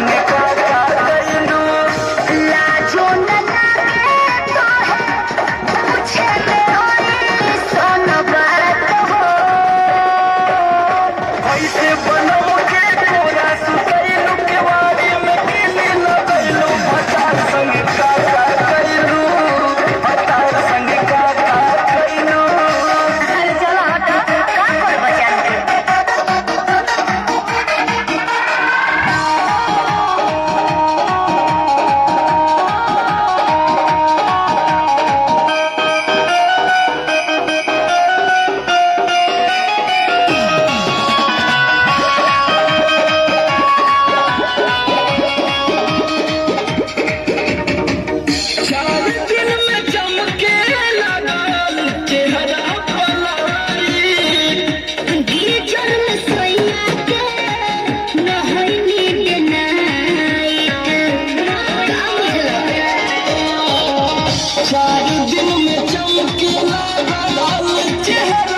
Yeah. go. हर दिन में चमकीला चेहरा